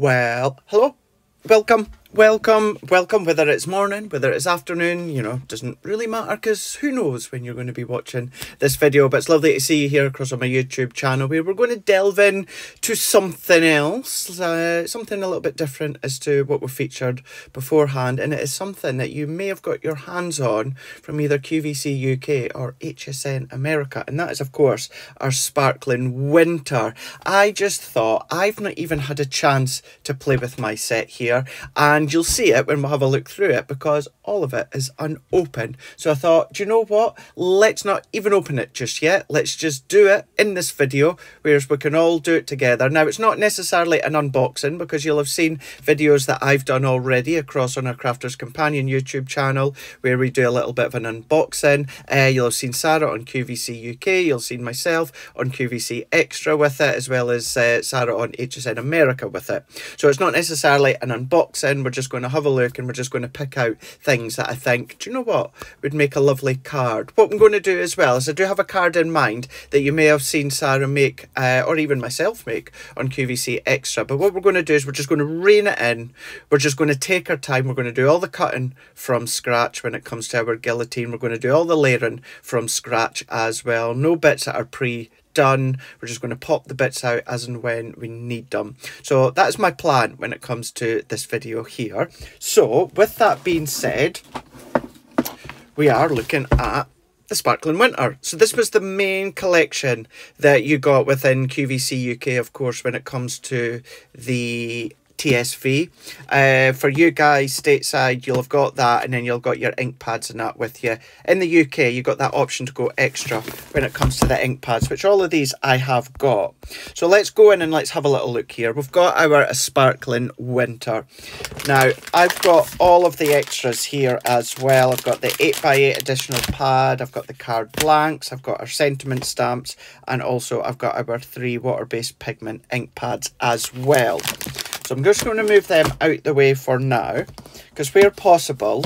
Well, hello, welcome, welcome, welcome. Whether it's morning, whether it's afternoon, you know, doesn't really matter because who knows when you're going to be watching this video. But it's lovely to see you here across on my YouTube channel where we're going to delve in to something else, uh, something a little bit different as to what we've featured beforehand. And it is something that you may have got your hands on from either QVC UK or HSN America. And that is, of course, our sparkling winter. I just thought I've not even had a chance to play with my set here. And you'll see it when we have a look through it because all of it is unopened. So I thought, do you know what? Let's not even open it just yet. Let's just do it in this video, whereas we can all do it together. Now, it's not necessarily an unboxing because you'll have seen videos that I've done already across on our Crafters Companion YouTube channel where we do a little bit of an unboxing. Uh, you'll have seen Sarah on QVC UK. You'll have seen myself on QVC Extra with it, as well as uh, Sarah on HSN America with it. So it's not necessarily an unboxing. We're we're just going to have a look and we're just going to pick out things that I think, do you know what, would make a lovely card. What I'm going to do as well is I do have a card in mind that you may have seen Sarah make, uh, or even myself make, on QVC Extra. But what we're going to do is we're just going to rein it in. We're just going to take our time. We're going to do all the cutting from scratch when it comes to our guillotine. We're going to do all the layering from scratch as well. No bits that are pre done. We're just going to pop the bits out as and when we need them. So that's my plan when it comes to this video here. So with that being said, we are looking at the Sparkling Winter. So this was the main collection that you got within QVC UK, of course, when it comes to the TSV. Uh, for you guys stateside, you'll have got that, and then you'll got your ink pads and that with you. In the UK, you've got that option to go extra when it comes to the ink pads, which all of these I have got. So let's go in and let's have a little look here. We've got our sparkling winter. Now, I've got all of the extras here as well. I've got the 8x8 additional pad, I've got the card blanks, I've got our sentiment stamps, and also I've got our three water-based pigment ink pads as well. So I'm just going to move them out the way for now. Because where possible,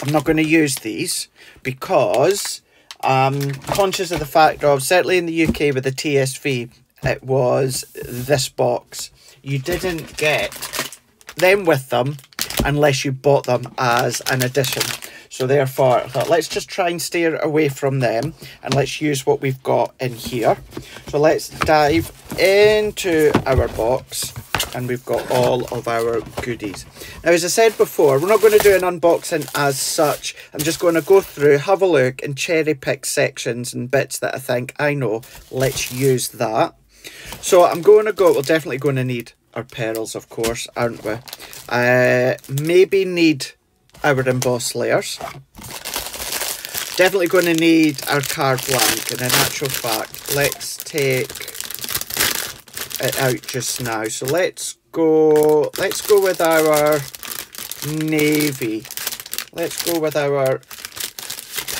I'm not going to use these. Because I'm conscious of the fact of, certainly in the UK with the TSV, it was this box. You didn't get them with them unless you bought them as an addition. So therefore, I thought, let's just try and steer away from them and let's use what we've got in here. So let's dive into our box and we've got all of our goodies. Now, as I said before, we're not going to do an unboxing as such. I'm just going to go through, have a look, and cherry pick sections and bits that I think I know. Let's use that. So I'm going to go, we're definitely going to need our pearls, of course, aren't we? Uh, maybe need our emboss layers. Definitely going to need our card blank, and in actual fact, let's take it out just now. So let's go, let's go with our navy. Let's go with our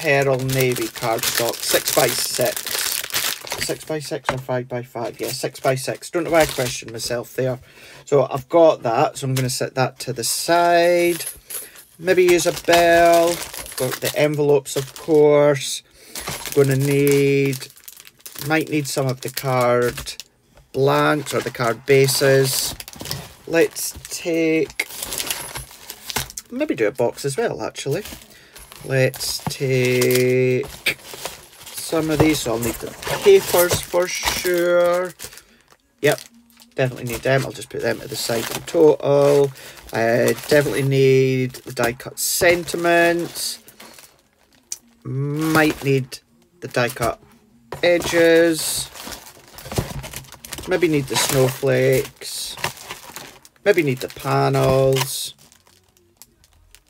Pearl Navy cardstock, 6 by 6 6 by 6 or 5 by 5 Yeah, 6 by 6 Don't know why I question myself there. So I've got that, so I'm going to set that to the side. Maybe use a bell. Got the envelopes, of course. To need, might need some of the card blanks or the card bases. Let's take, maybe do a box as well actually. Let's take some of these, so I'll need the papers for sure. Yep, definitely need them. I'll just put them at the side in total. I definitely need the die cut sentiments. Might need the die cut edges. Maybe need the snowflakes. Maybe need the panels.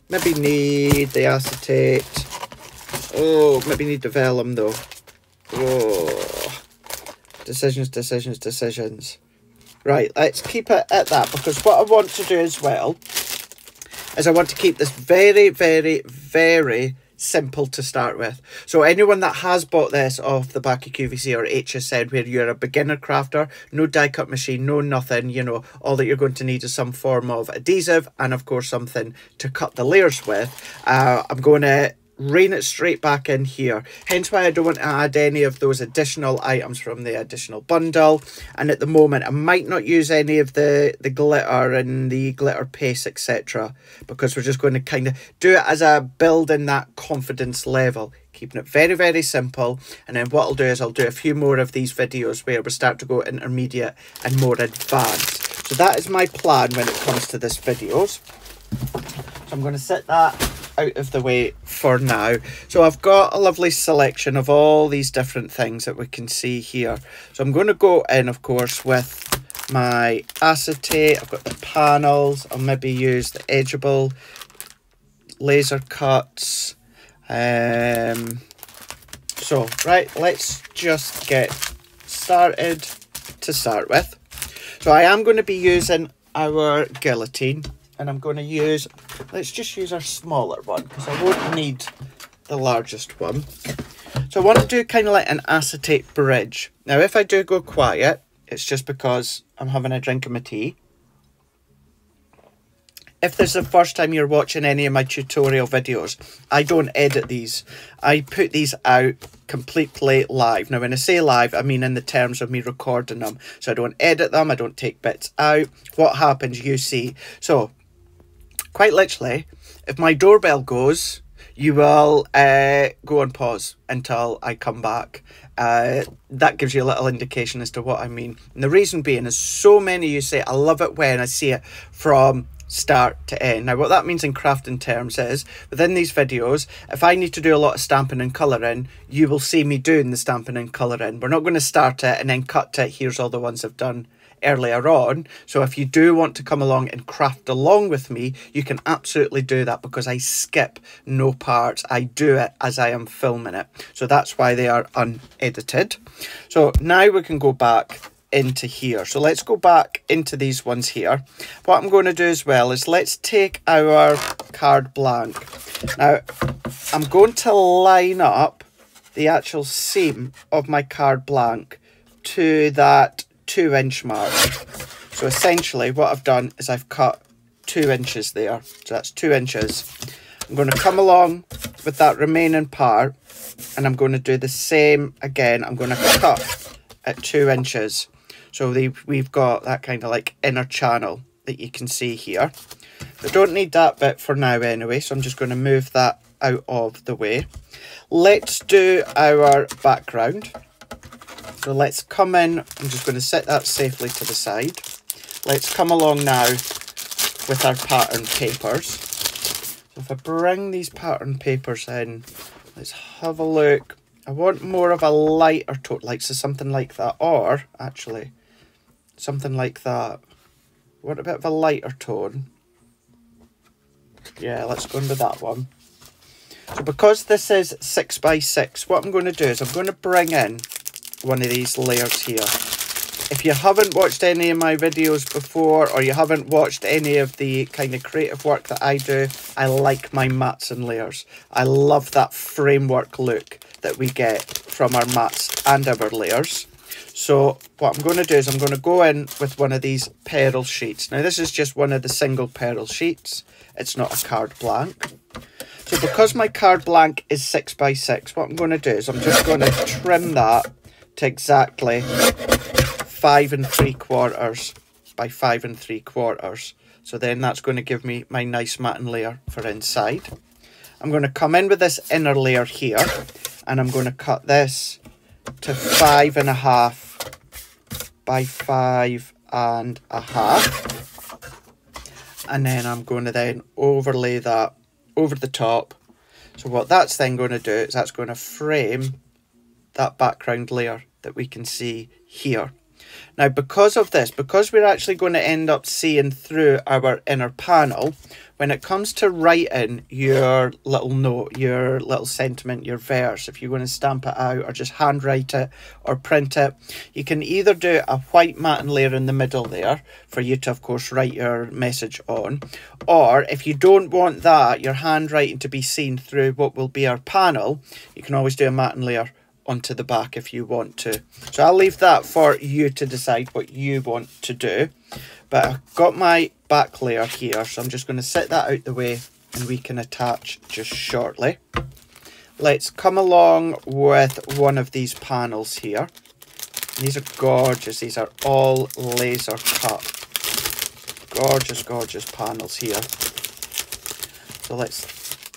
Maybe need the acetate. Oh, maybe need the vellum though. Oh. Decisions, decisions, decisions. Right, let's keep it at that because what I want to do as well is I want to keep this very, very, very simple to start with. So anyone that has bought this off the back of QVC or HSN where you're a beginner crafter, no die cut machine, no nothing, you know, all that you're going to need is some form of adhesive and of course something to cut the layers with. Uh, I'm going to rein it straight back in here. Hence why I don't want to add any of those additional items from the additional bundle. And at the moment, I might not use any of the, the glitter and the glitter paste, etc. Because we're just going to kind of do it as a building that confidence level. Keeping it very, very simple. And then what I'll do is I'll do a few more of these videos where we start to go intermediate and more advanced. So that is my plan when it comes to this videos. So I'm going to set that out of the way for now. So I've got a lovely selection of all these different things that we can see here. So I'm going to go in, of course, with my acetate. I've got the panels. I'll maybe use the edgeable laser cuts. Um, so, right, let's just get started to start with. So I am going to be using our guillotine and I'm going to use, let's just use our smaller one because I won't need the largest one. So I want to do kind of like an acetate bridge. Now if I do go quiet, it's just because I'm having a drink of my tea. If this is the first time you're watching any of my tutorial videos, I don't edit these. I put these out completely live. Now, when I say live, I mean in the terms of me recording them. So I don't edit them, I don't take bits out. What happens, you see. So quite literally, if my doorbell goes, you will uh, go on pause until I come back. Uh, that gives you a little indication as to what I mean. And the reason being is so many you say, I love it when I see it from start to end. Now what that means in crafting terms is, within these videos, if I need to do a lot of stamping and colouring, you will see me doing the stamping and colouring. We're not going to start it and then cut it, here's all the ones I've done earlier on. So if you do want to come along and craft along with me, you can absolutely do that because I skip no parts. I do it as I am filming it. So that's why they are unedited. So now we can go back into here. So let's go back into these ones here. What I'm going to do as well is let's take our card blank. Now, I'm going to line up the actual seam of my card blank to that two inch mark. So essentially what I've done is I've cut two inches there. So that's two inches. I'm going to come along with that remaining part and I'm going to do the same again. I'm going to cut at two inches. So we've got that kind of like inner channel that you can see here. I don't need that bit for now anyway, so I'm just going to move that out of the way. Let's do our background. So let's come in, I'm just going to set that safely to the side. Let's come along now with our pattern papers. So if I bring these pattern papers in, let's have a look. I want more of a lighter tone, like so something like that, or actually something like that. I want a bit of a lighter tone. Yeah, let's go into that one. So because this is 6 by 6 what I'm going to do is I'm going to bring in one of these layers here. If you haven't watched any of my videos before or you haven't watched any of the kind of creative work that I do, I like my mats and layers. I love that framework look that we get from our mats and our layers. So what I'm going to do is I'm going to go in with one of these pearl sheets. Now this is just one of the single pearl sheets. It's not a card blank. So because my card blank is 6 by 6 what I'm going to do is I'm just going to trim that to exactly five and three quarters by five and three quarters. So then that's going to give me my nice matting layer for inside. I'm going to come in with this inner layer here and I'm going to cut this to five and a half by five and a half. And then I'm going to then overlay that over the top. So what that's then going to do is that's going to frame that background layer that we can see here. Now, because of this, because we're actually going to end up seeing through our inner panel, when it comes to writing your little note, your little sentiment, your verse, if you're going to stamp it out or just handwrite it or print it, you can either do a white matting layer in the middle there for you to, of course, write your message on. Or if you don't want that, your handwriting to be seen through what will be our panel, you can always do a matting layer onto the back if you want to. So I'll leave that for you to decide what you want to do. But I've got my back layer here, so I'm just going to set that out the way and we can attach just shortly. let's come along with one of these panels here. These are gorgeous. These are all laser cut. Gorgeous, gorgeous panels here. So let's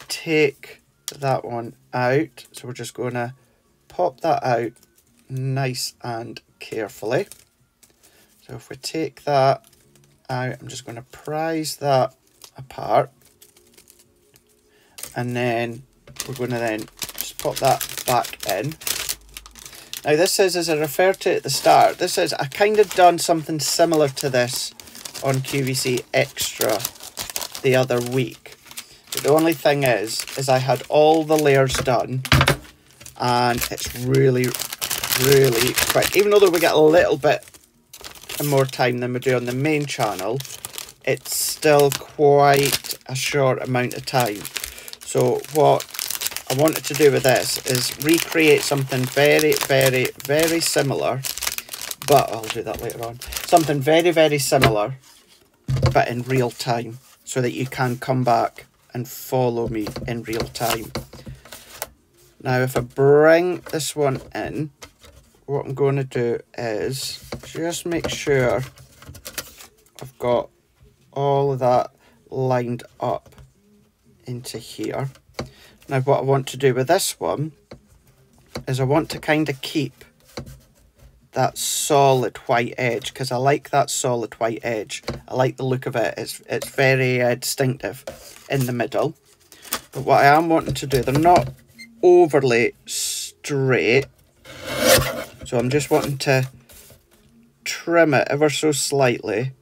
take that one out. So we're just going to pop that out nice and carefully. So if we take that out, I'm just going to prise that apart. And then we're going to then just pop that back in. Now this is, as I referred to at the start, this is, I kind of done something similar to this on QVC Extra the other week. But the only thing is, is I had all the layers done and it's really, really quick. Even though we get a little bit more time than we do on the main channel, it's still quite a short amount of time. So what I wanted to do with this is recreate something very, very, very similar, but I'll do that later on. Something very, very similar, but in real time, so that you can come back and follow me in real time. Now, if I bring this one in, what I'm going to do is just make sure I've got all of that lined up into here. Now what I want to do with this one is I want to kind of keep that solid white edge because I like that solid white edge. I like the look of it. It's, it's very uh, distinctive in the middle. But what I am wanting to do, they're not overly straight. So I'm just wanting to trim it ever so slightly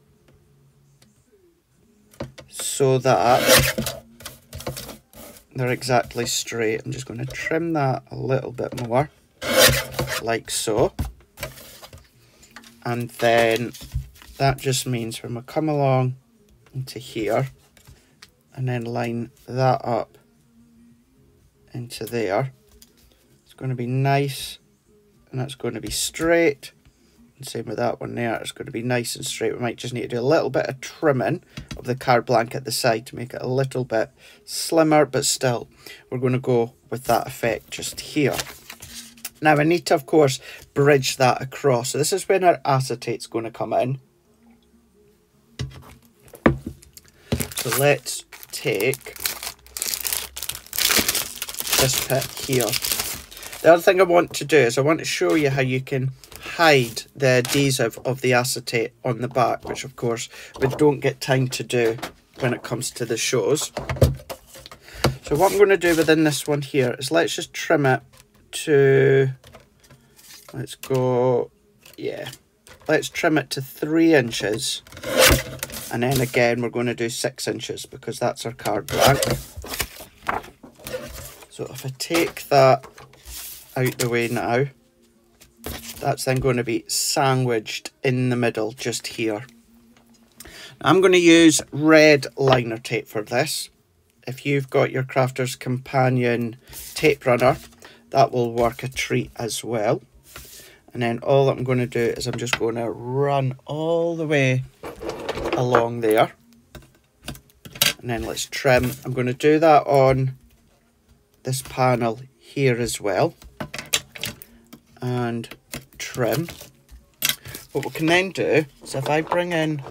so that they're exactly straight. I'm just going to trim that a little bit more, like so. And then that just means when we come along into here, and then line that up into there, it's going to be nice, and that's going to be straight. And same with that one there, it's going to be nice and straight. We might just need to do a little bit of trimming of the card blank at the side to make it a little bit slimmer, but still, we're going to go with that effect just here. Now I need to, of course, bridge that across. So this is when our acetate's going to come in. So let's take this bit here. The other thing I want to do is I want to show you how you can hide the adhesive of the acetate on the back, which of course we don't get time to do when it comes to the shows. So what I'm going to do within this one here is let's just trim it to, let's go, yeah, let's trim it to three inches. And then again, we're going to do six inches because that's our card blank. So if I take that out the way now, that's then going to be sandwiched in the middle just here. I'm going to use red liner tape for this. If you've got your Crafter's Companion tape runner, that will work a treat as well. And then all I'm going to do is I'm just going to run all the way along there. And then let's trim. I'm going to do that on this panel here as well. And trim. What we can then do is if I bring in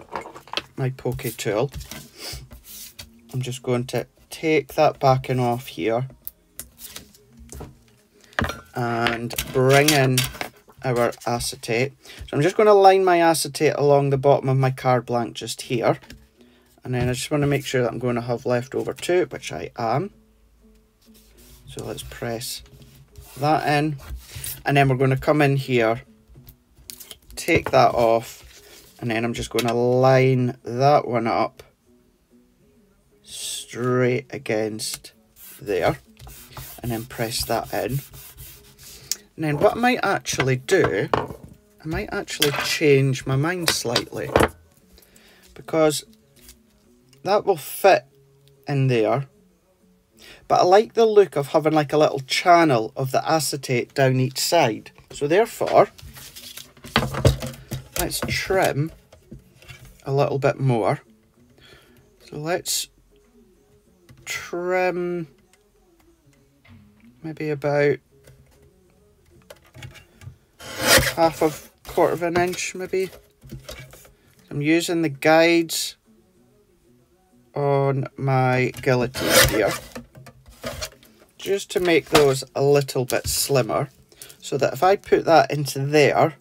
my poke tool, I'm just going to take that backing off here and bring in our acetate. So I'm just going to line my acetate along the bottom of my card blank just here. And then I just want to make sure that I'm going to have leftover too, which I am. So let's press that in. And then we're going to come in here take that off and then I'm just going to line that one up straight against there and then press that in. And then what I might actually do, I might actually change my mind slightly because that will fit in there. But I like the look of having like a little channel of the acetate down each side. So therefore, let's trim a little bit more. So let's trim maybe about half of quarter of an inch maybe. I'm using the guides on my guillotine here just to make those a little bit slimmer so that if I put that into there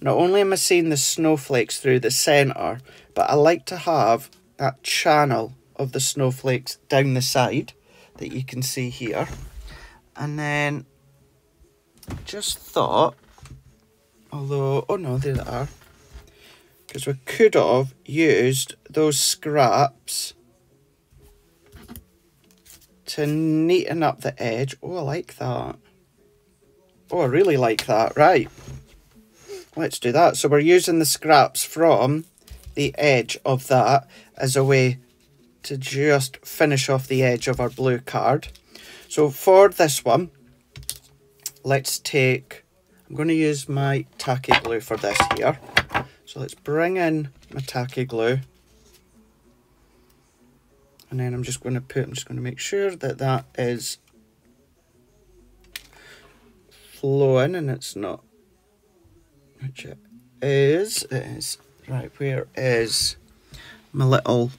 not only am I seeing the snowflakes through the centre but I like to have that channel of the snowflakes down the side that you can see here. And then just thought although oh no there they are because we could have used those scraps to neaten up the edge. Oh, I like that. Oh, I really like that. Right. Let's do that. So we're using the scraps from the edge of that as a way to just finish off the edge of our blue card. So for this one, let's take, I'm going to use my tacky glue for this here. So let's bring in my tacky glue and then I'm just going to put, I'm just going to make sure that that is flowing and it's not, which it is, it is, right, where is my little,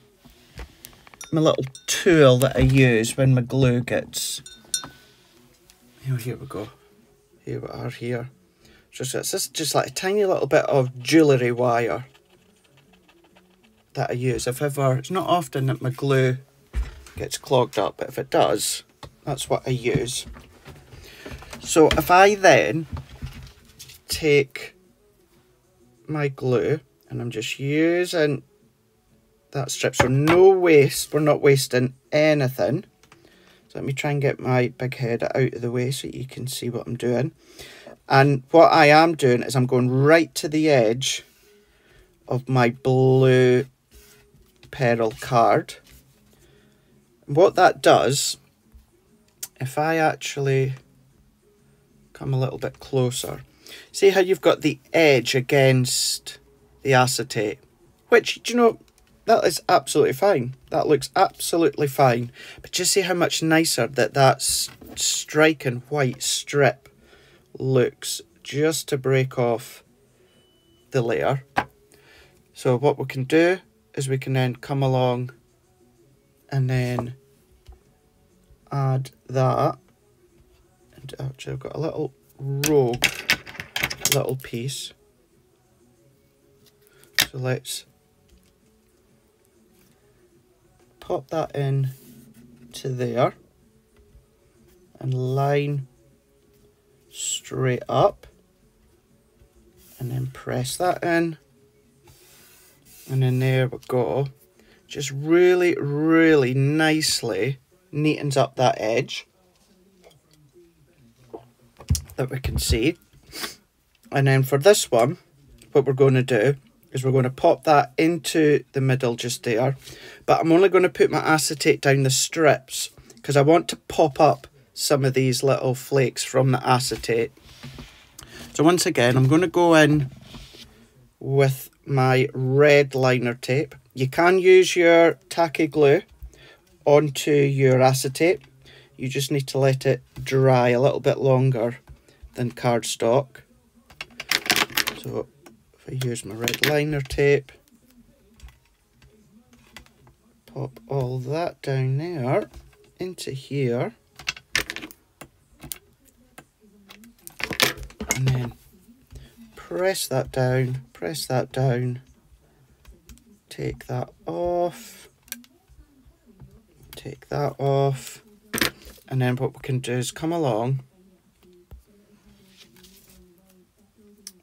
my little tool that I use when my glue gets, oh, here we go, here we are here, just, it's just, just like a tiny little bit of jewellery wire that I use. If ever, it's not often that my glue gets clogged up, but if it does, that's what I use. So if I then take my glue and I'm just using that strip, so no waste, we're not wasting anything. So let me try and get my big head out of the way so you can see what I'm doing. And what I am doing is I'm going right to the edge of my blue pearl card. What that does, if I actually come a little bit closer, see how you've got the edge against the acetate, which, do you know, that is absolutely fine. That looks absolutely fine. But just see how much nicer that that striking white strip looks just to break off the layer. So what we can do is we can then come along and then add that. And actually I've got a little rogue little piece. So let's pop that in to there and line straight up and then press that in and then there we go just really, really nicely neatens up that edge that we can see. And then for this one, what we're going to do is we're going to pop that into the middle just there. But I'm only going to put my acetate down the strips because I want to pop up some of these little flakes from the acetate. So once again, I'm going to go in with my red liner tape you can use your tacky glue onto your acetate. You just need to let it dry a little bit longer than cardstock. So if I use my red liner tape, pop all that down there into here. And then press that down, press that down. Take that off, take that off, and then what we can do is come along.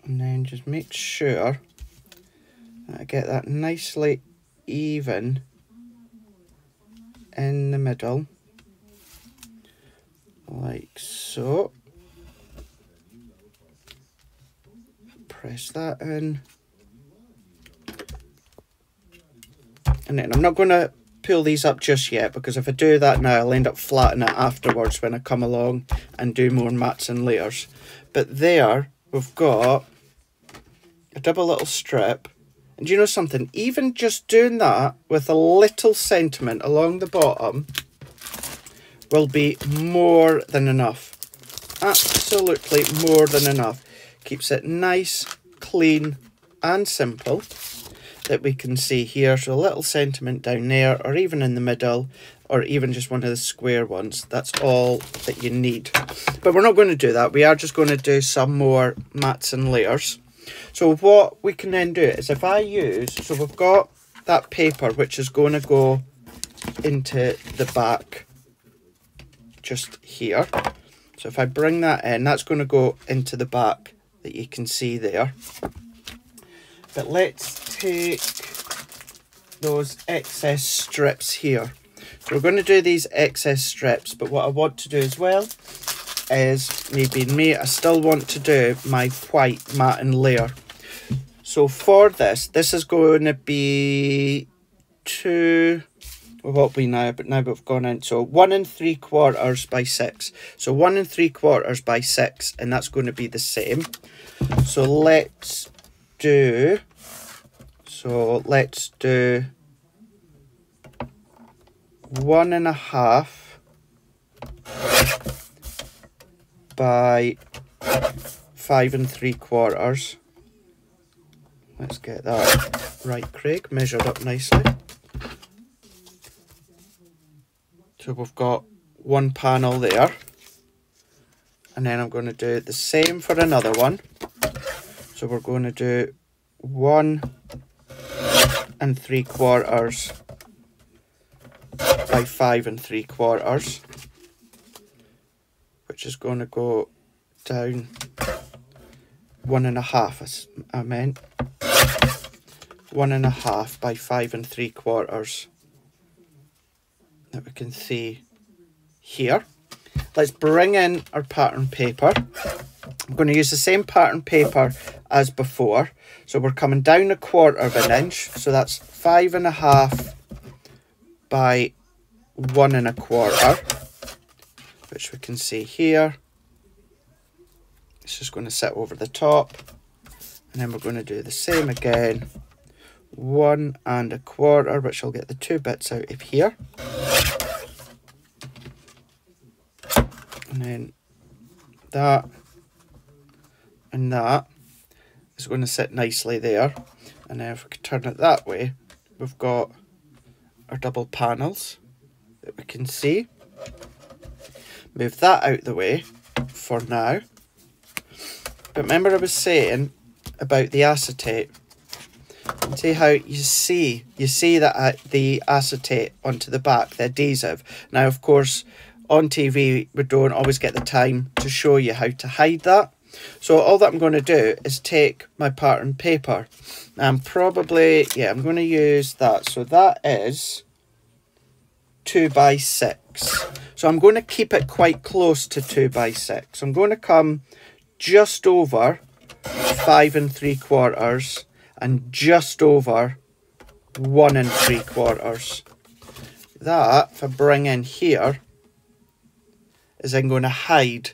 And then just make sure that I get that nicely even in the middle. Like so press that in And then I'm not going to pull these up just yet because if I do that now I'll end up flattening it afterwards when I come along and do more mats and layers. But there we've got a double little strip. And you know something? Even just doing that with a little sentiment along the bottom will be more than enough. absolutely more than enough. Keeps it nice, clean and simple that we can see here. So a little sentiment down there or even in the middle or even just one of the square ones. That's all that you need. But we're not going to do that. We are just going to do some more mats and layers. So what we can then do is if I use, so we've got that paper which is going to go into the back just here. So if I bring that in, that's going to go into the back that you can see there. But let's take those excess strips here. So we're going to do these excess strips, but what I want to do as well is, maybe me, I still want to do my white matting layer. So for this, this is going to be two, well, what we now, but now we've gone in, so one and three quarters by six. So one and three quarters by six, and that's going to be the same. So let's do, so let's do one and a half by five and three quarters. Let's get that right, Craig, measured up nicely. So we've got one panel there. And then I'm going to do the same for another one. So we're going to do one and three quarters by five and three quarters, which is going to go down one and a half, I meant. One and a half by five and three quarters that we can see here. Let's bring in our pattern paper. I'm going to use the same pattern paper as before. So we're coming down a quarter of an inch. So that's five and a half by one and a quarter, which we can see here. It's just going to sit over the top. And then we're going to do the same again. One and a quarter, which will get the two bits out of here. And then that and that is going to sit nicely there. And then if we can turn it that way, we've got our double panels that we can see. Move that out the way for now. But remember I was saying about the acetate. See how you see, you see that uh, the acetate onto the back, the adhesive. Now, of course, on TV, we don't always get the time to show you how to hide that. So all that I'm going to do is take my pattern paper and probably, yeah, I'm going to use that. So that is 2 by 6 So I'm going to keep it quite close to 2 by 6 I'm going to come just over 5 and 3 quarters and just over 1 and 3 quarters. That, if I bring in here, is then going to hide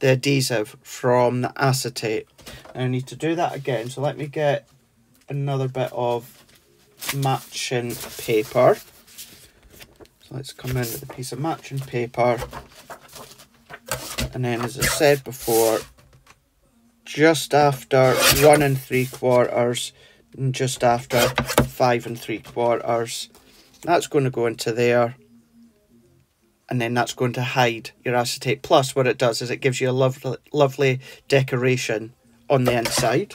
the adhesive from the acetate. And I need to do that again, so let me get another bit of matching paper. So let's come in with a piece of matching paper. And then, as I said before, just after one and three quarters, and just after five and three quarters, that's going to go into there. And then that's going to hide your acetate. Plus, what it does is it gives you a lovely, lovely decoration on the inside.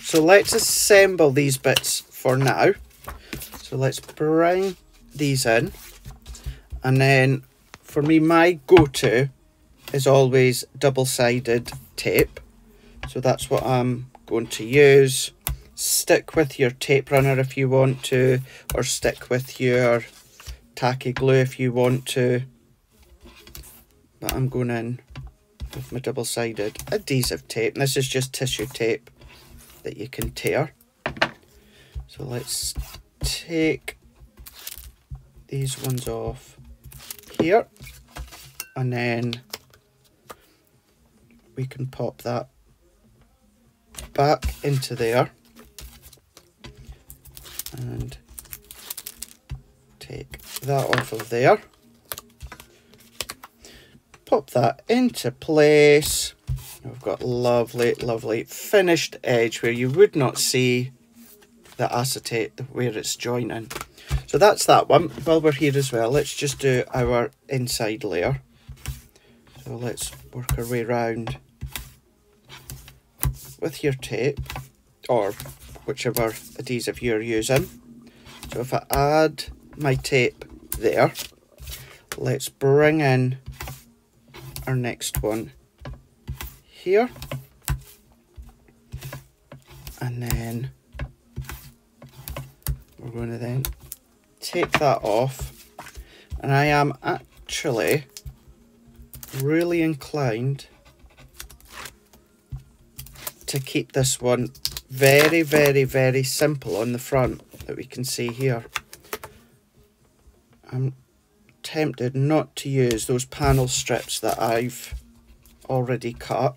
So let's assemble these bits for now. So let's bring these in. And then for me, my go-to is always double-sided tape. So that's what I'm going to use. Stick with your tape runner if you want to, or stick with your tacky glue if you want to. But I'm going in with my double-sided adhesive tape. And this is just tissue tape that you can tear. So let's take these ones off here and then we can pop that back into there and take that off of there pop that into place. We've got lovely, lovely finished edge where you would not see the acetate where it's joining. So that's that one. While we're here as well, let's just do our inside layer. So let's work our way around with your tape or whichever adhesive you're using. So if I add my tape there, let's bring in our next one here. And then we're going to then take that off. And I am actually really inclined to keep this one very, very, very simple on the front that we can see here. I'm tempted not to use those panel strips that I've already cut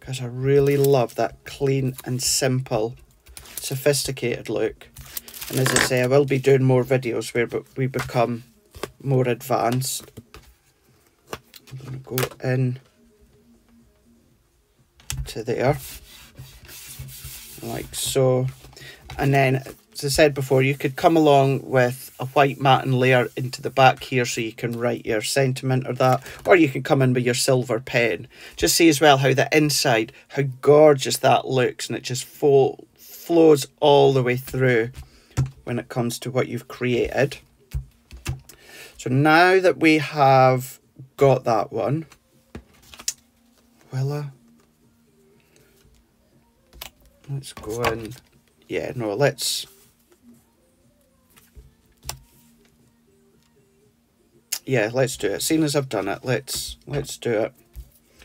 because I really love that clean and simple sophisticated look. And as I say I will be doing more videos where we become more advanced. I'm going to go in to there like so. And then as I said before, you could come along with a white matte layer into the back here so you can write your sentiment or that, or you can come in with your silver pen. Just see as well how the inside, how gorgeous that looks, and it just flows all the way through when it comes to what you've created. So now that we have got that one, well, let's go in. Yeah, no, let's yeah, let's do it. Seeing as I've done it, let's let's do it.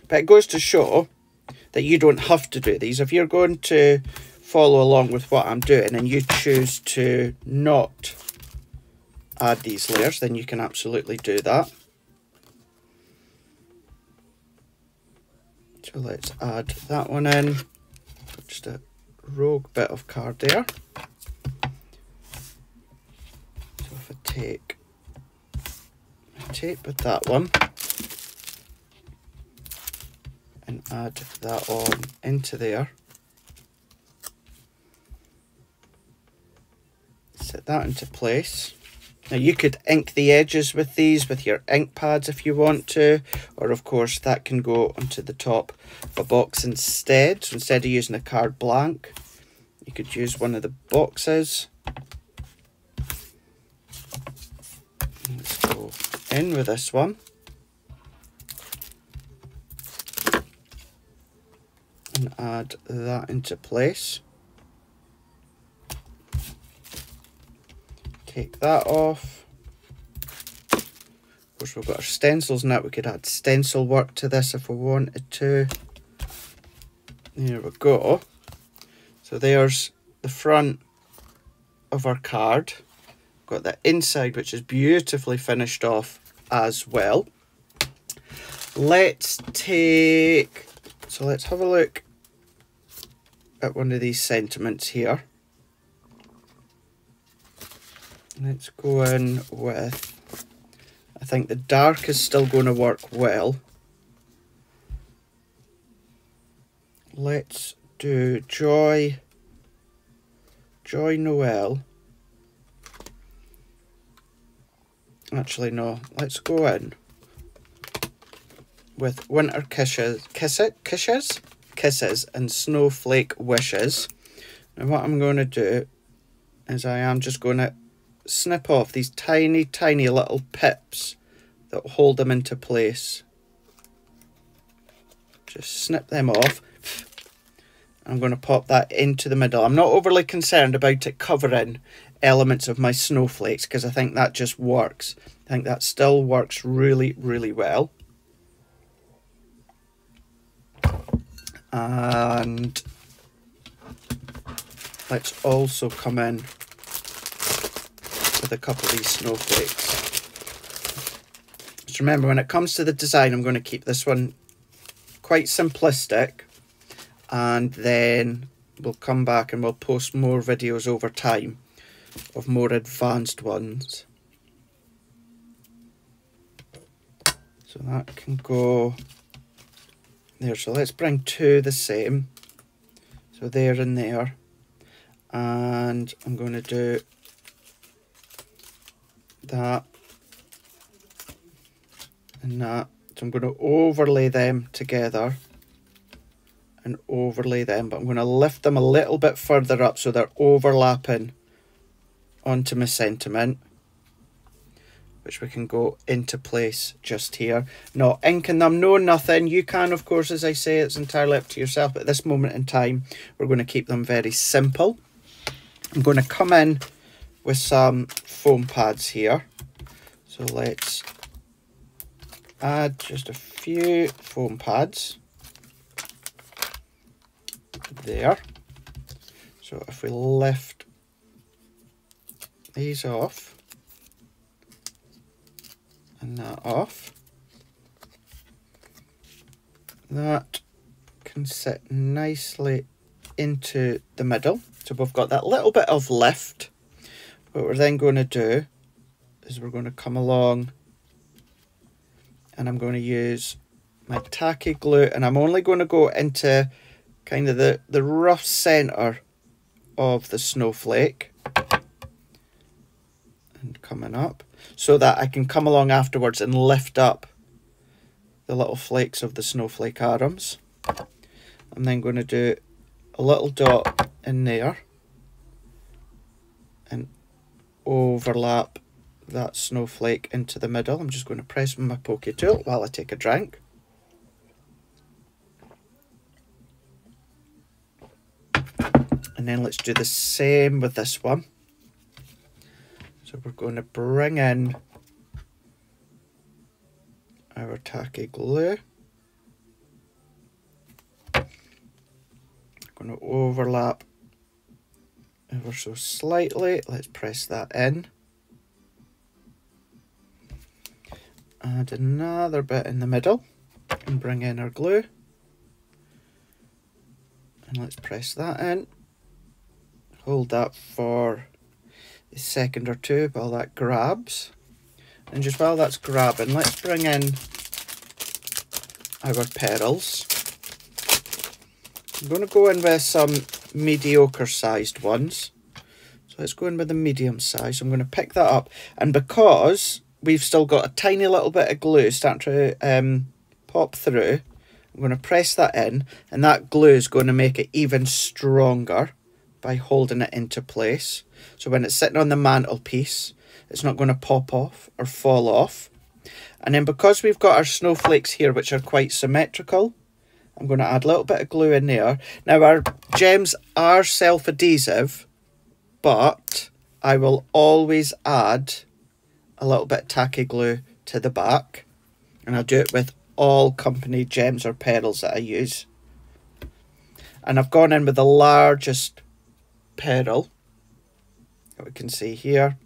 But it goes to show that you don't have to do these. If you're going to follow along with what I'm doing and you choose to not add these layers, then you can absolutely do that. So let's add that one in. Just a rogue bit of card there. So if I take tape with that one and add that on into there. Set that into place. Now you could ink the edges with these with your ink pads if you want to, or of course that can go onto the top of a box instead. So instead of using a card blank, you could use one of the boxes. In with this one. And add that into place. Take that off. Of course, we've got our stencils now. We could add stencil work to this if we wanted to. There we go. So there's the front of our card. Got the inside, which is beautifully finished off as well. Let's take, so let's have a look at one of these sentiments here. Let's go in with, I think the dark is still going to work well. Let's do Joy, Joy Noel. Actually, no. Let's go in with Winter Kisses, kisses, kisses, kisses, and Snowflake Wishes. And what I'm going to do is I am just going to snip off these tiny, tiny little pips that hold them into place. Just snip them off. I'm going to pop that into the middle. I'm not overly concerned about it covering elements of my snowflakes because I think that just works. I think that still works really, really well. And let's also come in with a couple of these snowflakes. Just remember, when it comes to the design, I'm going to keep this one quite simplistic. And then we'll come back and we'll post more videos over time of more advanced ones. So that can go there. So let's bring two the same. So there and there. And I'm going to do that and that. So I'm going to overlay them together and overlay them, but I'm going to lift them a little bit further up so they're overlapping onto my sentiment, which we can go into place just here. Not inking them, no nothing. You can, of course, as I say, it's entirely up to yourself. But at this moment in time, we're going to keep them very simple. I'm going to come in with some foam pads here. So let's add just a few foam pads there. So if we lift these off and that off, that can sit nicely into the middle. So we've got that little bit of lift. What we're then going to do is we're going to come along and I'm going to use my tacky glue and I'm only going to go into kind of the, the rough centre of the snowflake and coming up so that I can come along afterwards and lift up the little flakes of the snowflake atoms. I'm then going to do a little dot in there and overlap that snowflake into the middle. I'm just going to press my pokey tool while I take a drink. And then let's do the same with this one. So we're going to bring in our tacky glue. I'm going to overlap ever so slightly. Let's press that in. add another bit in the middle and bring in our glue and let's press that in. Hold that for a second or two while that grabs. And just while that's grabbing let's bring in our petals I'm going to go in with some mediocre sized ones. So let's go in with the medium size. I'm going to pick that up. And because we've still got a tiny little bit of glue starting to um, pop through. I'm going to press that in and that glue is going to make it even stronger by holding it into place. So when it's sitting on the mantelpiece, it's not going to pop off or fall off. And then because we've got our snowflakes here, which are quite symmetrical, I'm going to add a little bit of glue in there. Now our gems are self-adhesive, but I will always add a little bit tacky glue to the back and I'll do it with all company gems or petals that I use. And I've gone in with the largest petal that we can see here.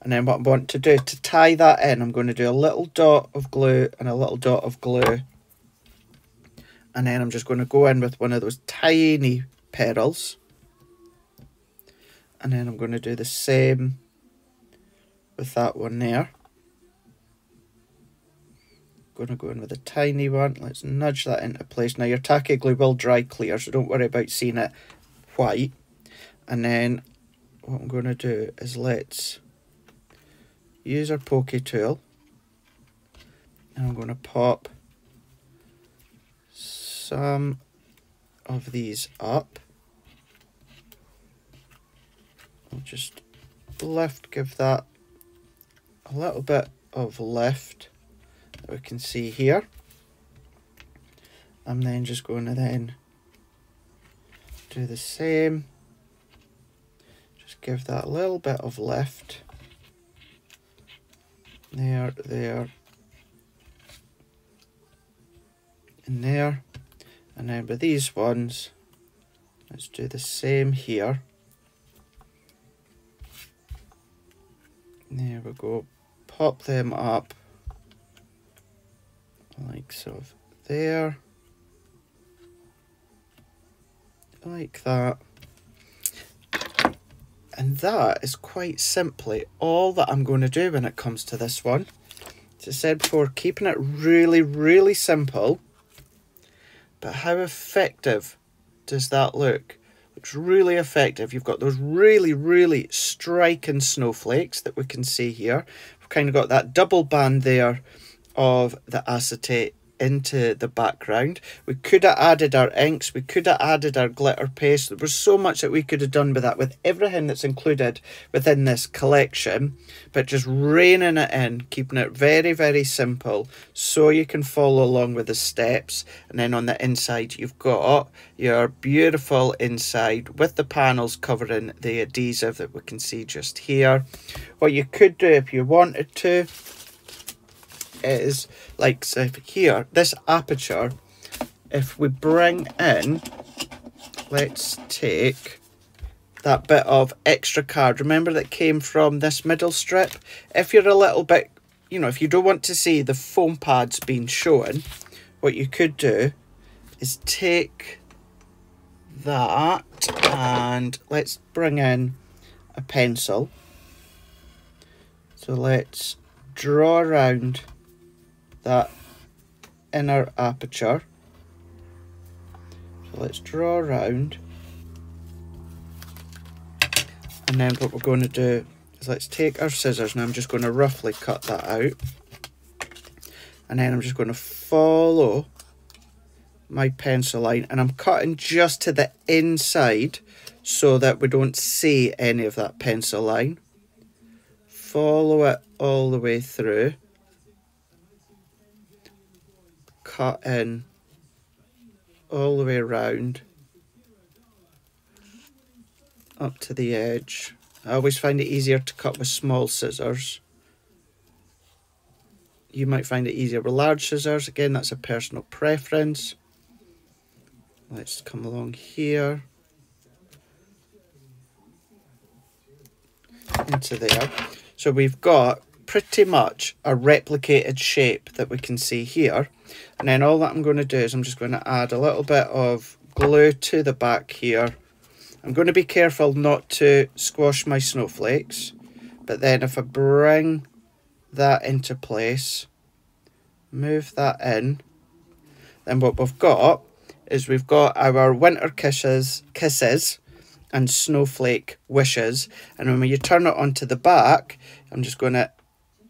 And then what I want to do to tie that in I'm going to do a little dot of glue and a little dot of glue. And then I'm just going to go in with one of those tiny petals. And then I'm going to do the same with that one there. Going to go in with a tiny one. Let's nudge that into place. Now your tacky glue will dry clear, so don't worry about seeing it white. And then what I'm going to do is let's use our pokey tool. And I'm going to pop some of these up. I'll just left give that a little bit of lift we can see here. I'm then just going to then do the same. Just give that a little bit of lift. There, there, and there. And then with these ones, let's do the same here. There we go pop them up like so there like that and that is quite simply all that I'm going to do when it comes to this one as I said before, keeping it really, really simple. But how effective does that look? Looks really effective. You've got those really, really striking snowflakes that we can see here. We've kind of got that double band there of the acetate into the background. We could have added our inks, we could have added our glitter paste. There was so much that we could have done with that, with everything that's included within this collection, but just reining it in, keeping it very, very simple so you can follow along with the steps. And then on the inside, you've got your beautiful inside with the panels covering the adhesive that we can see just here. What you could do if you wanted to is like so here this aperture if we bring in let's take that bit of extra card. Remember that came from this middle strip? If you're a little bit you know if you don't want to see the foam pads being shown what you could do is take that and let's bring in a pencil. So let's draw around that inner aperture. So let's draw around. And then what we're going to do is let's take our scissors and I'm just going to roughly cut that out. And then I'm just going to follow my pencil line and I'm cutting just to the inside so that we don't see any of that pencil line. Follow it all the way through. Cut in all the way around up to the edge. I always find it easier to cut with small scissors. You might find it easier with large scissors. Again, that's a personal preference. Let's come along here. Into there. So we've got pretty much a replicated shape that we can see here. And then all that I'm going to do is I'm just going to add a little bit of glue to the back here. I'm going to be careful not to squash my snowflakes. But then if I bring that into place, move that in, then what we've got is we've got our winter kisses, kisses and snowflake wishes. And when you turn it onto the back, I'm just going to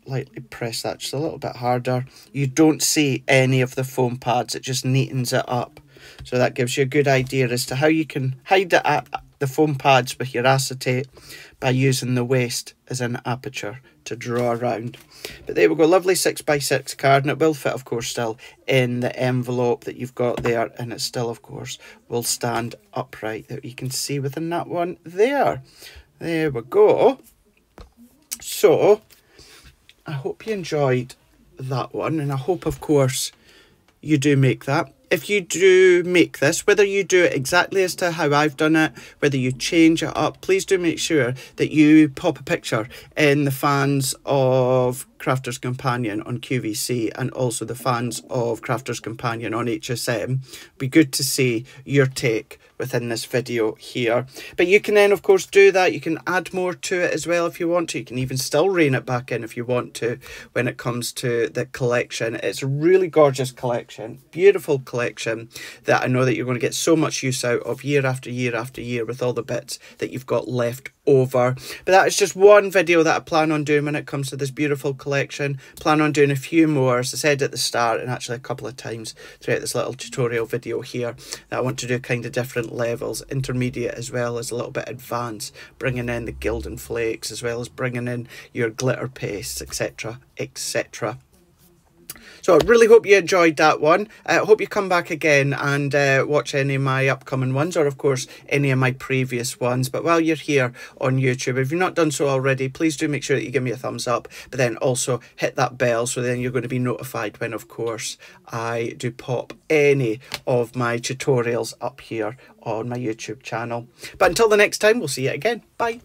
lightly press that just a little bit harder. You don't see any of the foam pads, it just neatens it up. So that gives you a good idea as to how you can hide the, the foam pads with your acetate by using the waste as an aperture to draw around. But there we go, lovely 6x6 card, and it will fit, of course, still in the envelope that you've got there, and it still, of course, will stand upright that you can see within that one there. There we go. So, I hope you enjoyed that one, and I hope, of course, you do make that. If you do make this, whether you do it exactly as to how I've done it, whether you change it up, please do make sure that you pop a picture in the fans of Crafter's Companion on QVC and also the fans of Crafter's Companion on HSN. Be good to see your take within this video here. But you can then, of course, do that. You can add more to it as well if you want to. You can even still rein it back in if you want to when it comes to the collection. It's a really gorgeous collection, beautiful collection that I know that you're going to get so much use out of year after year after year with all the bits that you've got left over. But that is just one video that I plan on doing when it comes to this beautiful collection. Plan on doing a few more, as I said at the start, and actually a couple of times throughout this little tutorial video here, that I want to do kind of different levels, intermediate as well as a little bit advanced, bringing in the gilding flakes as well as bringing in your glitter pastes, etc, etc. So I really hope you enjoyed that one. I uh, hope you come back again and uh, watch any of my upcoming ones or of course any of my previous ones. But while you're here on YouTube, if you've not done so already, please do make sure that you give me a thumbs up. But then also hit that bell so then you're going to be notified when of course I do pop any of my tutorials up here on my YouTube channel. But until the next time, we'll see you again. Bye.